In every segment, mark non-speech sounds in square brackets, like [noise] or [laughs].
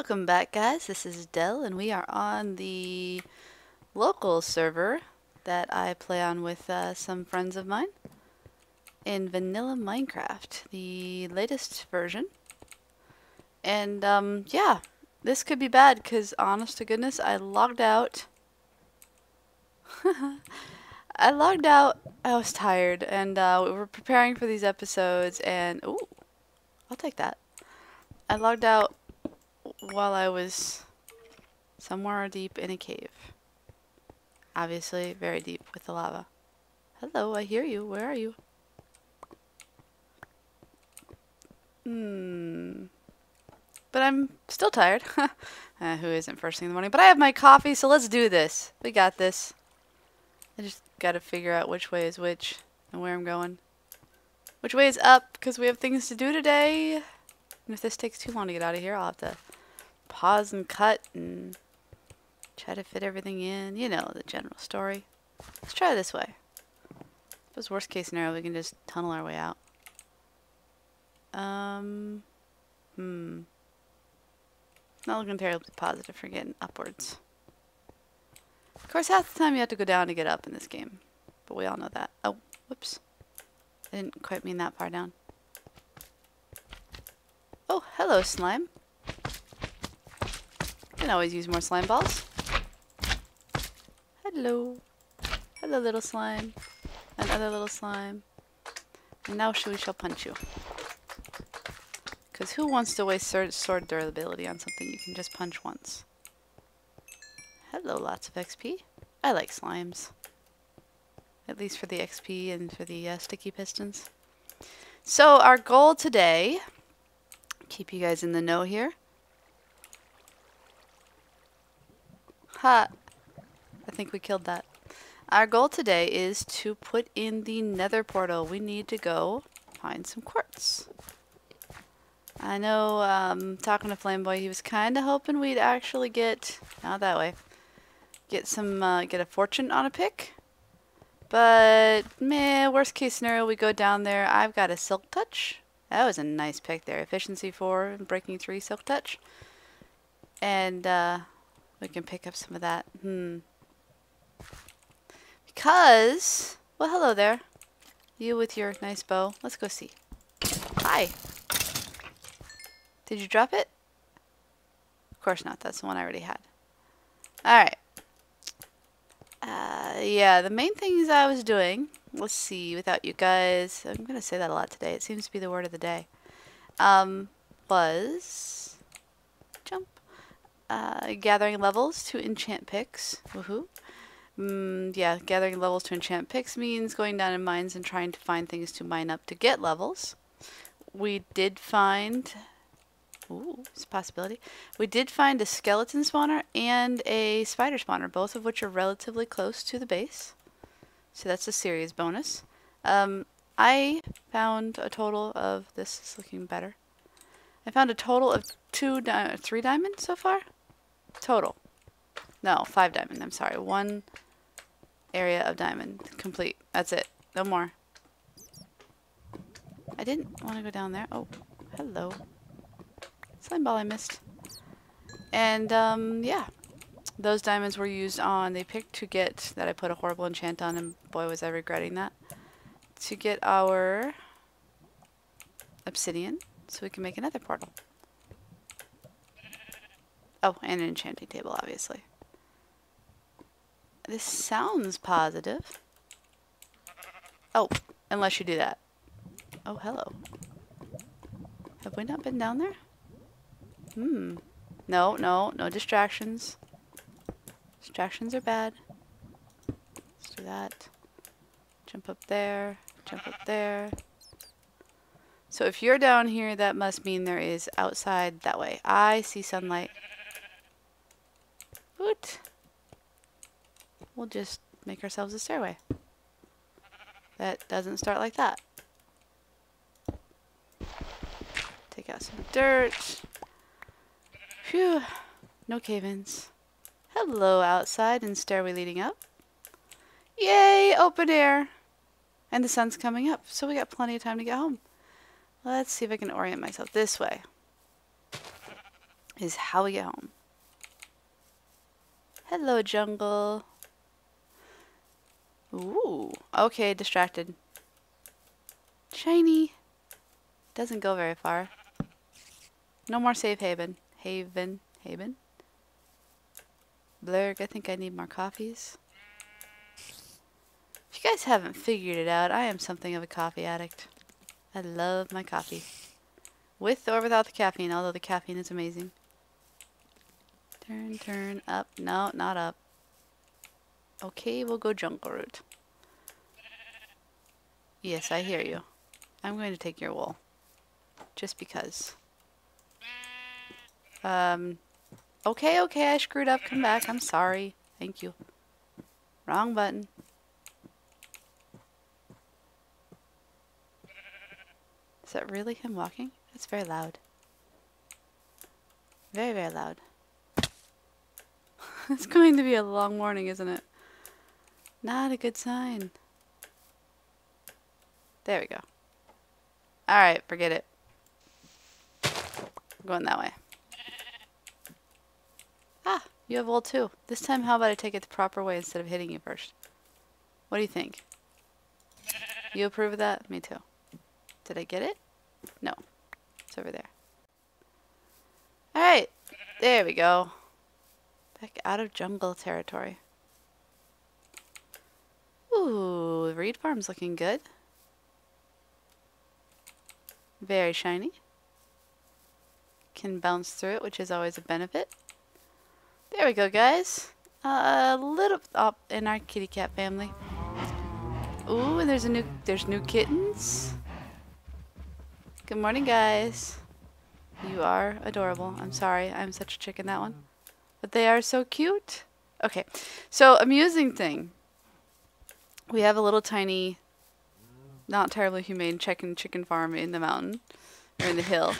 Welcome back guys, this is Del and we are on the local server that I play on with uh, some friends of mine in vanilla Minecraft, the latest version. And um, yeah, this could be bad because honest to goodness I logged out. [laughs] I logged out, I was tired and uh, we were preparing for these episodes and ooh, I'll take that. I logged out while I was somewhere deep in a cave. Obviously, very deep with the lava. Hello, I hear you. Where are you? Hmm. But I'm still tired. uh, [laughs] who isn't first thing in the morning? But I have my coffee, so let's do this. We got this. I just gotta figure out which way is which and where I'm going. Which way is up, because we have things to do today. And if this takes too long to get out of here, I'll have to pause and cut and try to fit everything in. You know, the general story. Let's try this way. Suppose worst case scenario, we can just tunnel our way out. Um, hmm. Not looking terribly positive for getting upwards. Of course, half the time you have to go down to get up in this game. But we all know that. Oh, whoops. I didn't quite mean that far down. Oh, hello, slime. Can always use more slime balls. Hello. Hello, little slime. Another little slime. And now we shall punch you. Because who wants to waste sword durability on something you can just punch once? Hello, lots of XP. I like slimes. At least for the XP and for the uh, sticky pistons. So our goal today, keep you guys in the know here, Ha! I think we killed that. Our goal today is to put in the nether portal. We need to go find some quartz. I know, um, talking to Flameboy, he was kind of hoping we'd actually get, not that way, get some, uh, get a fortune on a pick. But, man, worst case scenario, we go down there. I've got a silk touch. That was a nice pick there. Efficiency 4 and breaking 3 silk touch. And, uh, we can pick up some of that. Hmm. Because, well, hello there. You with your nice bow. Let's go see. Hi. Did you drop it? Of course not. That's the one I already had. Alright. Uh, yeah, the main things I was doing, let's see, without you guys, I'm going to say that a lot today. It seems to be the word of the day. Um, was uh, gathering levels to enchant picks. Woohoo. Mm, yeah, gathering levels to enchant picks means going down in mines and trying to find things to mine up to get levels. We did find... Ooh, it's a possibility. We did find a skeleton spawner and a spider spawner, both of which are relatively close to the base. So that's a serious bonus. Um, I found a total of... This is looking better. I found a total of two, di three diamonds so far. Total. No, five diamond. I'm sorry. One area of diamond. Complete. That's it. No more. I didn't want to go down there. Oh, hello. Slime ball I missed. And, um, yeah. Those diamonds were used on the pick to get, that I put a horrible enchant on, and boy was I regretting that, to get our obsidian, so we can make another portal. Oh, and an enchanting table, obviously. This sounds positive. Oh, unless you do that. Oh, hello. Have we not been down there? Hmm. No, no, no distractions. Distractions are bad. Let's do that. Jump up there. Jump up there. So if you're down here, that must mean there is outside that way. I see sunlight. What? We'll just make ourselves a stairway. That doesn't start like that. Take out some dirt. Phew. No cave-ins. Hello outside and stairway leading up. Yay, open air. And the sun's coming up, so we got plenty of time to get home. Let's see if I can orient myself this way. is how we get home. Hello, jungle. Ooh, okay, distracted. Shiny. Doesn't go very far. No more safe haven. Haven. Haven. Blurg, I think I need more coffees. If you guys haven't figured it out, I am something of a coffee addict. I love my coffee. With or without the caffeine, although the caffeine is amazing. Turn, turn, up. No, not up. Okay, we'll go jungle route. Yes, I hear you. I'm going to take your wool. Just because. Um, okay, okay, I screwed up. Come back. I'm sorry. Thank you. Wrong button. Is that really him walking? That's very loud. Very, very loud. [laughs] it's going to be a long morning, isn't it? Not a good sign. There we go. Alright, forget it. I'm going that way. Ah, you have wool too. This time, how about I take it the proper way instead of hitting you first? What do you think? You approve of that? Me too. Did I get it? No. It's over there. Alright. There we go. Back out of jungle territory. Ooh, the reed farm's looking good. Very shiny. Can bounce through it, which is always a benefit. There we go, guys. Uh, a little up in our kitty cat family. Ooh, and there's a new there's new kittens. Good morning, guys. You are adorable. I'm sorry, I'm such a chicken that one. But they are so cute. Okay, so amusing thing. We have a little tiny, not terribly humane chicken chicken farm in the mountain, or in the hill.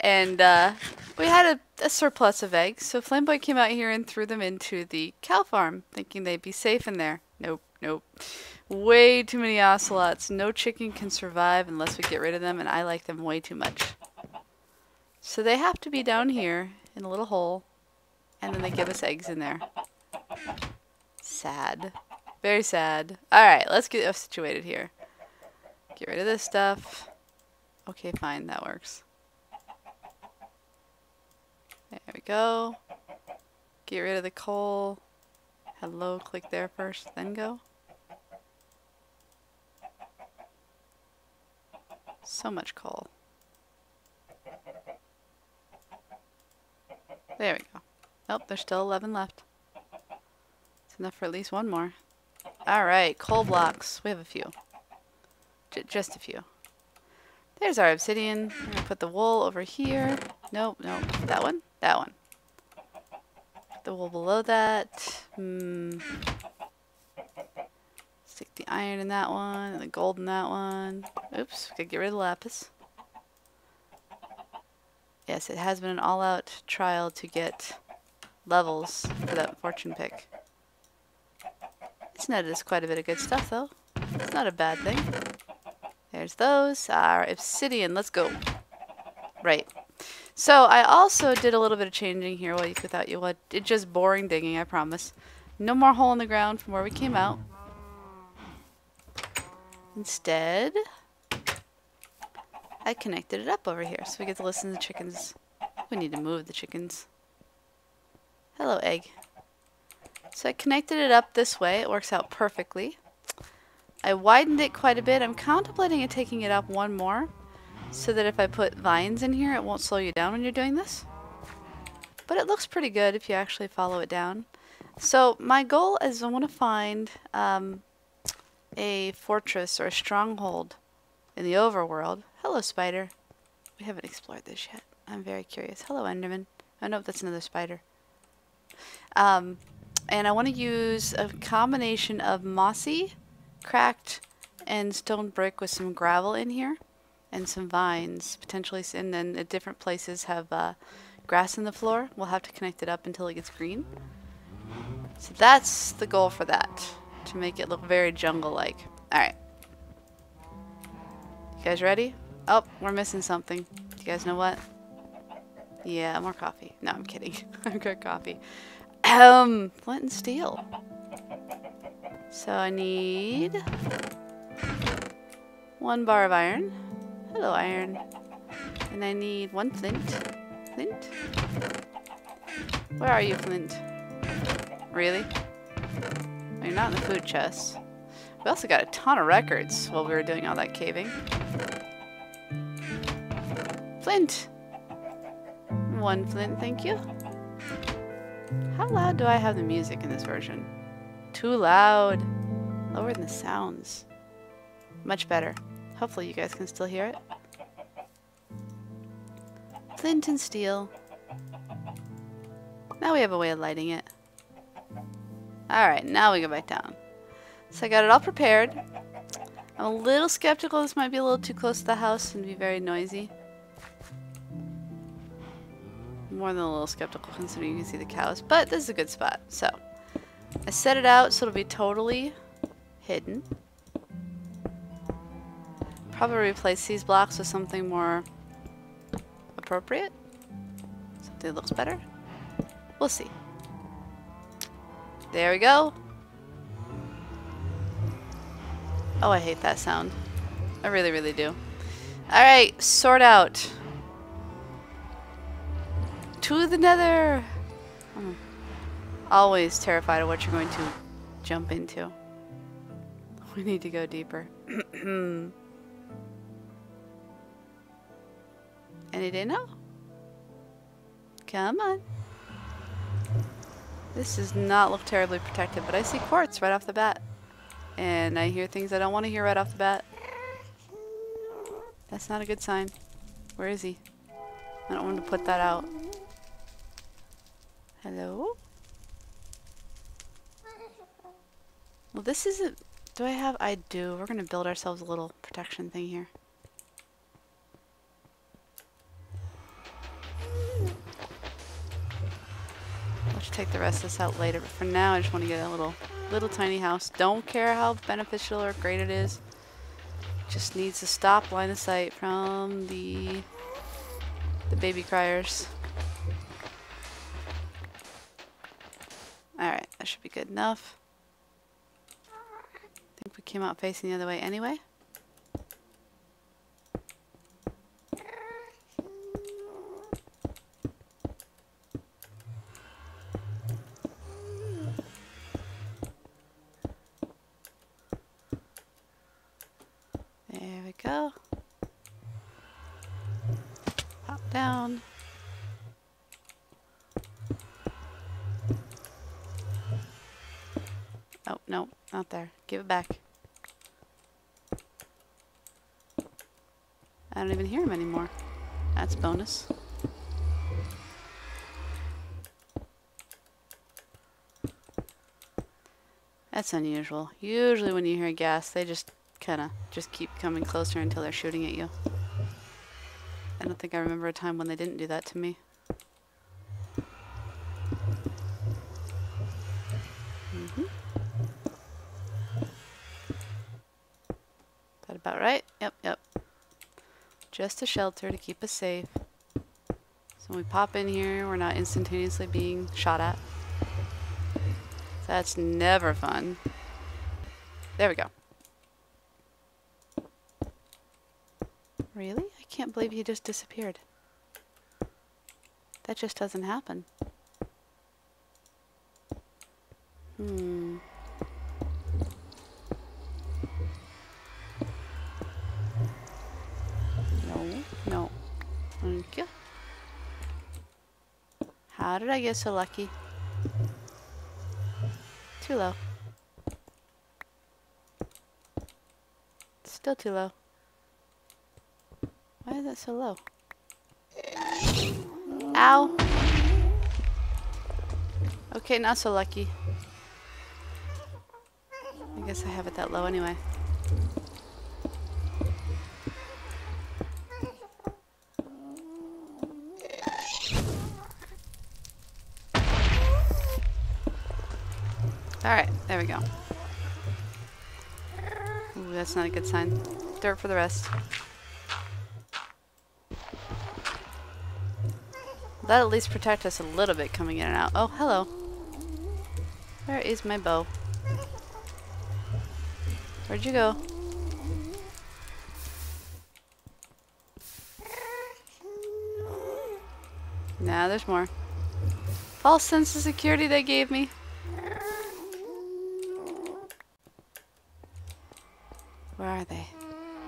And uh, we had a, a, surplus of eggs, so Flamboy came out here and threw them into the cow farm, thinking they'd be safe in there. Nope, nope. Way too many ocelots. No chicken can survive unless we get rid of them, and I like them way too much. So they have to be down here in a little hole, and then they give us eggs in there. Sad. Very sad. Alright, let's get situated here. Get rid of this stuff. Okay, fine, that works. There we go. Get rid of the coal. Hello, click there first, then go. So much coal. There we go. Nope, there's still 11 left. It's enough for at least one more. Alright, coal blocks. We have a few. J just a few. There's our obsidian. We're going to put the wool over here. Nope, nope. That one? That one. The wool below that. Hmm. Stick the iron in that one, and the gold in that one. Oops, could get rid of the lapis. Yes, it has been an all-out trial to get levels for that fortune pick. It's us quite a bit of good stuff, though. It's not a bad thing. There's those. Our obsidian. Let's go. Right. So I also did a little bit of changing here without you. What? It's just boring digging, I promise. No more hole in the ground from where we came out. Instead, I connected it up over here so we get to listen to the chickens. We need to move the chickens. Hello, egg. So I connected it up this way. It works out perfectly. I widened it quite a bit. I'm contemplating taking it up one more so that if I put vines in here, it won't slow you down when you're doing this. But it looks pretty good if you actually follow it down. So my goal is I want to find um, a fortress or a stronghold in the overworld. Hello, spider. We haven't explored this yet. I'm very curious. Hello, Enderman. Oh, no, that's another spider. Um, and I want to use a combination of mossy, cracked, and stone brick with some gravel in here and some vines potentially and then at different places have uh, grass in the floor we'll have to connect it up until it gets green so that's the goal for that to make it look very jungle-like. Alright. You guys ready? Oh, we're missing something. Do you guys know what? Yeah, more coffee. No, I'm kidding. [laughs] I've got coffee. Um, flint and steel. So I need one bar of iron. Hello, iron. And I need one flint. Flint? Where are you, Flint? Really? Oh, you're not in the food chest. We also got a ton of records while we were doing all that caving. Flint! One flint, thank you. How loud do I have the music in this version? Too loud. Lower than the sounds. Much better. Hopefully you guys can still hear it. Flint and steel. Now we have a way of lighting it. Alright, now we go back down. So I got it all prepared. I'm a little skeptical this might be a little too close to the house and be very noisy. More than a little skeptical considering you can see the cows, but this is a good spot. So, I set it out so it'll be totally hidden. Probably replace these blocks with something more appropriate. Something that looks better. We'll see. There we go. Oh, I hate that sound. I really, really do. Alright, sort out. To the nether! Hmm. Always terrified of what you're going to jump into. We need to go deeper. [clears throat] Any day now? Come on. This does not look terribly protected, but I see quartz right off the bat. And I hear things I don't want to hear right off the bat. That's not a good sign. Where is he? I don't want to put that out. Hello? Well, this isn't... Do I have... I do. We're going to build ourselves a little protection thing here. Let's take the rest of this out later, but for now I just want to get a little, little tiny house. Don't care how beneficial or great it is. Just needs to stop line of sight from the, the baby criers. Alright, that should be good enough. I think we came out facing the other way anyway. There we go. Pop down. Oh, no, not there. Give it back. I don't even hear him anymore. That's bonus. That's unusual. Usually when you hear ghasts, they just kind of just keep coming closer until they're shooting at you. I don't think I remember a time when they didn't do that to me. Mm -hmm. That about right? Yep, yep. Just a shelter to keep us safe. So when we pop in here, we're not instantaneously being shot at. That's never fun. There we go. Really? I can't believe he just disappeared. That just doesn't happen. Hmm. No, no. Thank you. How did I get so lucky? Too low. Still too low. Why is that so low? Ow! Okay, not so lucky. I guess I have it that low anyway. Alright, there we go. Ooh, that's not a good sign. Dirt for the rest. That at least protect us a little bit coming in and out. Oh, hello. Where is my bow? Where'd you go? Nah, there's more. False sense of security they gave me. Where are they?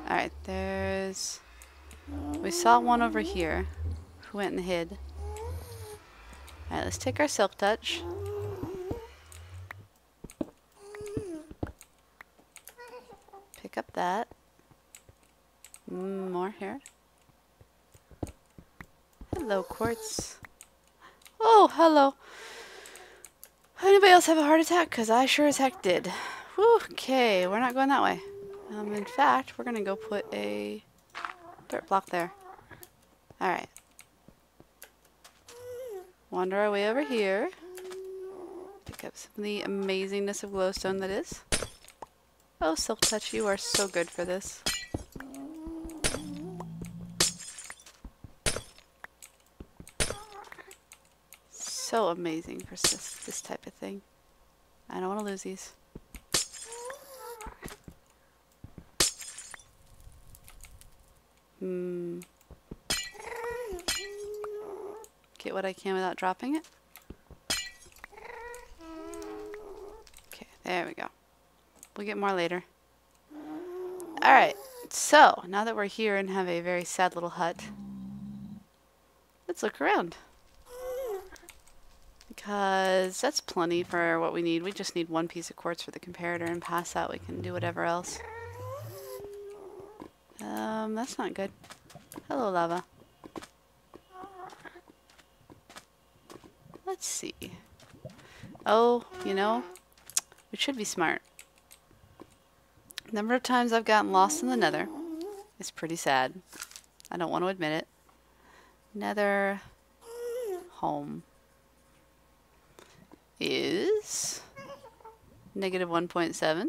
Alright, there's... We saw one over here who went and hid. Alright, let's take our Silk Touch. Pick up that. Mm, more here. Hello, Quartz. Oh, hello. Anybody else have a heart attack? Because I sure as heck did. Okay, we're not going that way. Um, in fact, we're going to go put a dirt block there. Alright. Wander our way over here. Pick up some of the amazingness of glowstone that is. Oh, Silk Touch, you are so good for this. So amazing for this, this type of thing. I don't want to lose these. Hmm. Get what I can without dropping it. Okay, there we go. We'll get more later. Alright, so now that we're here and have a very sad little hut, let's look around. Because that's plenty for what we need. We just need one piece of quartz for the comparator and past that we can do whatever else. Um, that's not good. Hello, lava. Let's see. Oh, you know, we should be smart. Number of times I've gotten lost in the nether is pretty sad. I don't want to admit it. Nether home is negative 1.7.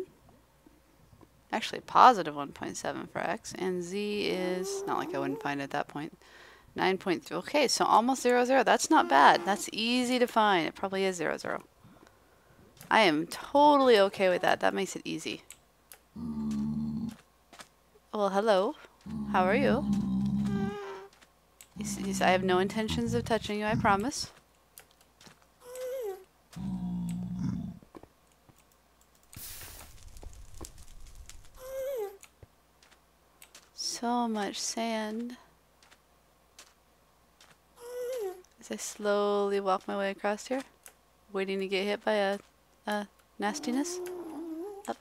Actually, positive 1.7 for x. And z is, not like I wouldn't find it at that point, 9.3. Okay, so almost 0, 0. That's not bad. That's easy to find. It probably is 0, 0. I am totally okay with that. That makes it easy. Well, hello. How are you? I have no intentions of touching you, I promise. So much sand. As I slowly walk my way across here, waiting to get hit by a, a nastiness. Up,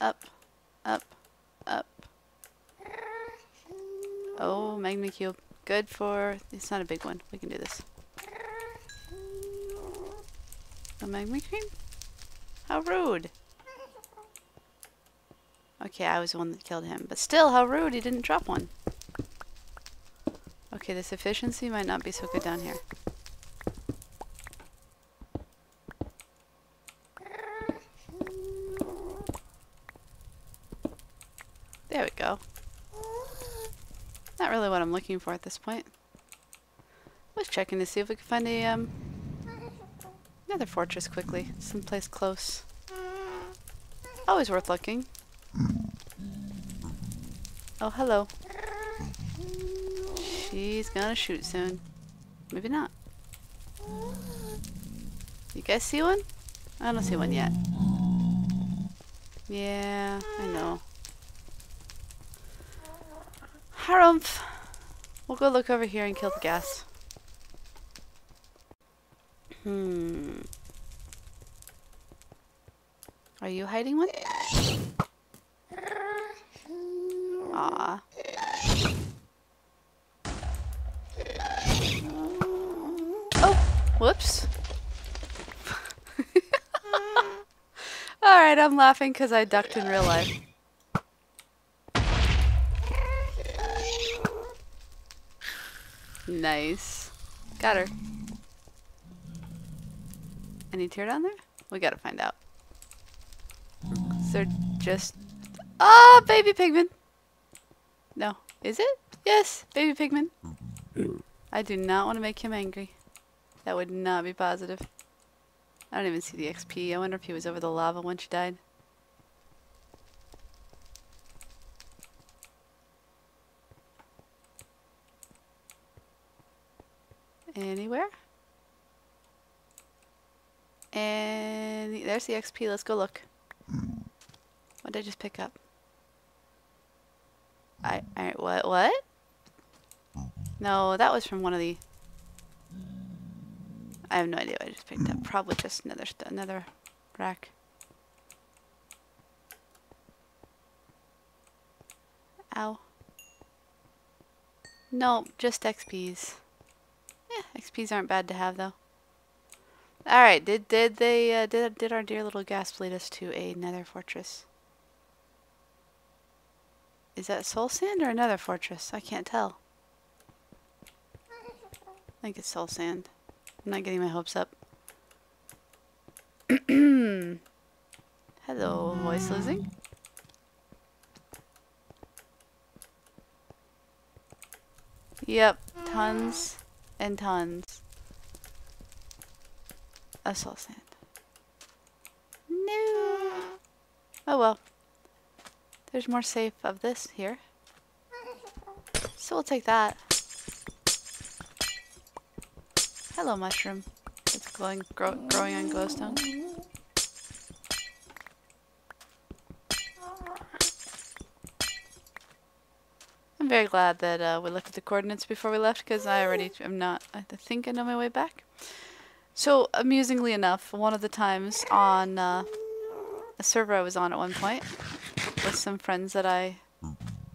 up, up, up. Oh, magma cube. Good for, it's not a big one. We can do this. A magma cream? How rude. Okay, I was the one that killed him. But still, how rude, he didn't drop one. Okay, this efficiency might not be so good down here. There we go. Not really what I'm looking for at this point. Was checking to see if we could find a, um, another fortress quickly. Someplace close. Always worth looking. Oh, hello. She's gonna shoot soon. Maybe not. You guys see one? I don't see one yet. Yeah, I know. Harumph! We'll go look over here and kill the ghast. Hmm. Are you hiding one? Aw. Oh, whoops. Alright, I'm laughing because I ducked in real life. Nice. Got her. Any tear down there? We gotta find out. Is there just... Ah, oh, baby pigman! No. Is it? Yes, baby pigman. I do not want to make him angry. That would not be positive. I don't even see the XP. I wonder if he was over the lava when she died. Anywhere? And there's the XP. Let's go look. What did I just pick up? I, I what what? No, that was from one of the. I have no idea what I just picked up. Probably just another another rack. Ow. No, just XPs. Yeah, XPs aren't bad to have though. All right, did did they uh, did did our dear little ghast lead us to a nether fortress? Is that soul sand or another fortress? I can't tell. I think it's soul sand. I'm not getting my hopes up. [clears throat] Hello, voice losing. Yep, tons and tons of soul sand. No. Oh well. There's more safe of this here. So we'll take that. Hello, mushroom. It's glowing, grow, growing on glowstone. I'm very glad that uh, we looked at the coordinates before we left because I already am not, I think I know my way back. So, amusingly enough, one of the times on uh, a server I was on at one point with some friends that I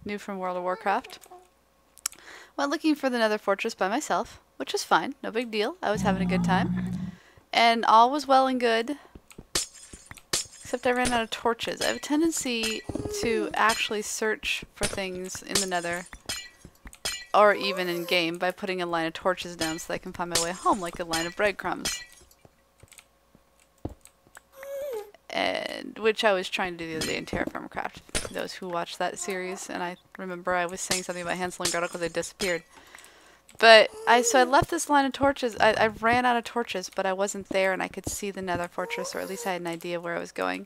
knew from World of Warcraft, went looking for the Nether Fortress by myself, which was fine, no big deal. I was having a good time. And all was well and good, except I ran out of torches. I have a tendency to actually search for things in the nether, or even in game, by putting a line of torches down so that I can find my way home, like a line of breadcrumbs. And which I was trying to do the other day in TerraFirmaCraft. Those who watched that series, and I remember I was saying something about Hansel and Gretel because they disappeared. But I so I left this line of torches. I, I ran out of torches, but I wasn't there, and I could see the Nether Fortress, or at least I had an idea where I was going.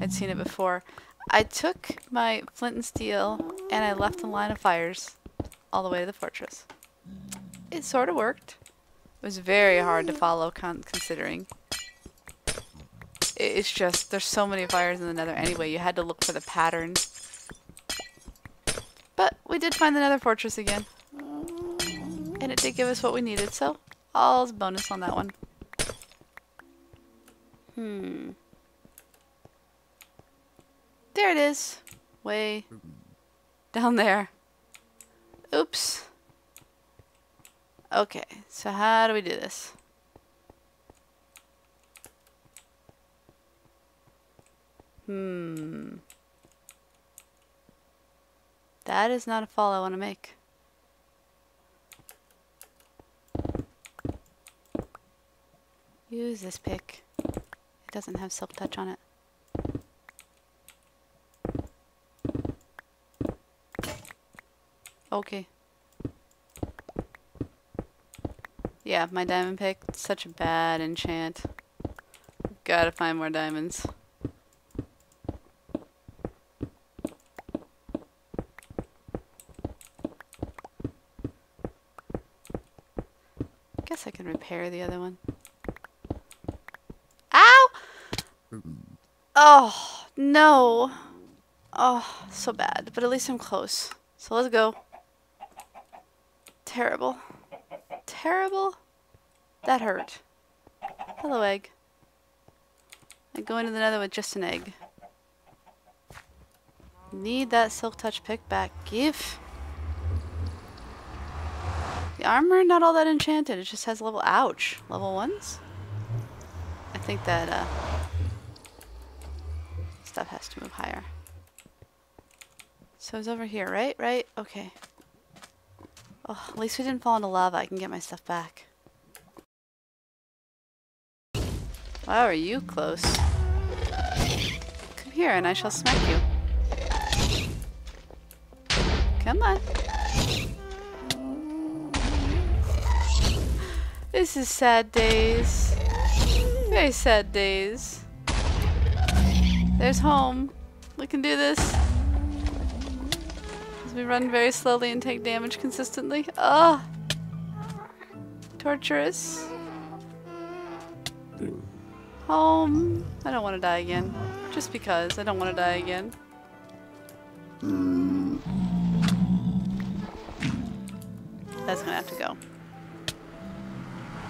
I'd seen it before. I took my flint and steel, and I left the line of fires all the way to the fortress. It sort of worked. It was very hard to follow, con considering. It's just, there's so many fires in the nether anyway, you had to look for the pattern. But we did find the nether fortress again. And it did give us what we needed, so all's bonus on that one. Hmm. There it is. Way down there. Oops. Okay, so how do we do this? Hmm. That is not a fall I want to make. Use this pick. It doesn't have silk touch on it. Okay. Yeah, my diamond pick, such a bad enchant. Gotta find more diamonds. Guess I can repair the other one. Ow! Oh, no. Oh, so bad. But at least I'm close. So let's go. Terrible. Terrible? That hurt. Hello, egg. I go into the nether with just an egg. Need that silk touch pick back. Give. The armor, not all that enchanted. It just has level, ouch, level ones? I think that, uh, has to move higher. So it's over here, right? Right? Okay. Oh, at least we didn't fall into lava. I can get my stuff back. Wow, are you close? Come here and I shall smack you. Come on. This is sad days. Very sad days. There's home. We can do this. As we run very slowly and take damage consistently. Ugh. Torturous. Home. I don't want to die again. Just because. I don't want to die again. That's gonna have to go.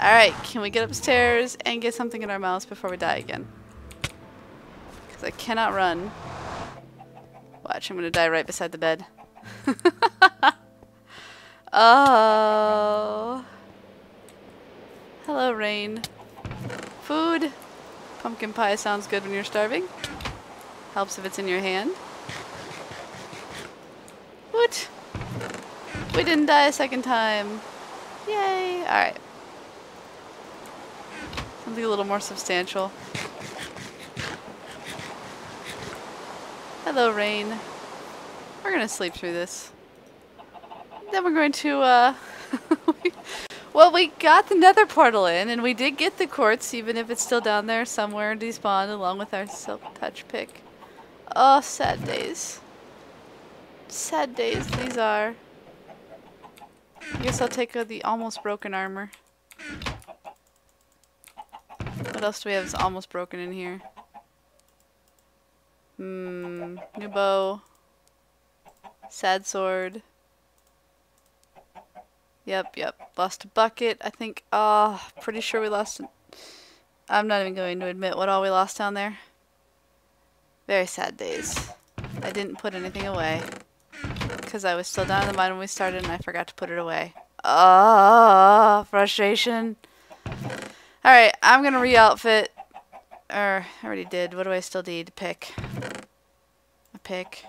Alright, can we get upstairs and get something in our mouths before we die again? I cannot run. Watch, I'm gonna die right beside the bed. [laughs] oh. Hello, Rain. Food. Pumpkin pie sounds good when you're starving. Helps if it's in your hand. What? We didn't die a second time. Yay. Alright. Something a little more substantial. Hello, Rain. We're gonna sleep through this. Then we're going to, uh... [laughs] well, we got the nether portal in, and we did get the quartz, even if it's still down there somewhere despawned, along with our silk touch pick. Oh, sad days. Sad days these are. I guess I'll take uh, the almost broken armor. What else do we have that's almost broken in here? Hmm, new bow. Sad sword. Yep, yep. Lost a bucket. I think, oh, pretty sure we lost I'm not even going to admit what all we lost down there. Very sad days. I didn't put anything away because I was still down in the mine when we started and I forgot to put it away. Ah, frustration. Alright, I'm going to re-outfit. Or, I already did. What do I still need to pick? A pick.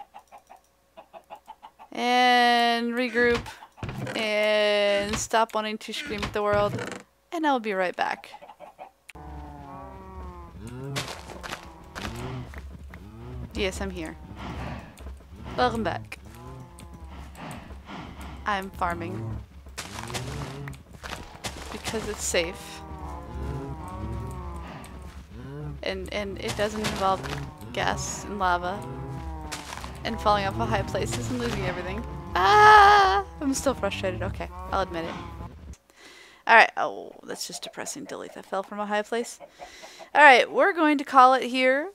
And regroup. And stop wanting to scream at the world. And I'll be right back. Yes, I'm here. Welcome back. I'm farming. Because it's safe. And, and it doesn't involve ghasts and lava. And falling off of high places and losing everything. Ah! I'm still frustrated. Okay, I'll admit it. Alright, oh, that's just depressing. Delete that fell from a high place. Alright, we're going to call it here.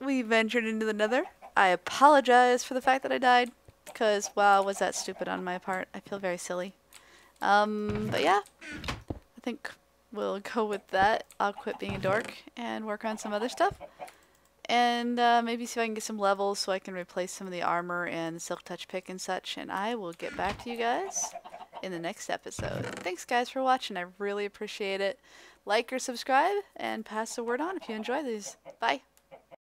We ventured into the nether. I apologize for the fact that I died because, wow, was that stupid on my part. I feel very silly. Um, but yeah, I think we'll go with that. I'll quit being a dork and work on some other stuff. And uh, maybe see if I can get some levels so I can replace some of the armor and silk touch pick and such. And I will get back to you guys in the next episode. Thanks guys for watching. I really appreciate it. Like or subscribe and pass the word on if you enjoy these. Bye.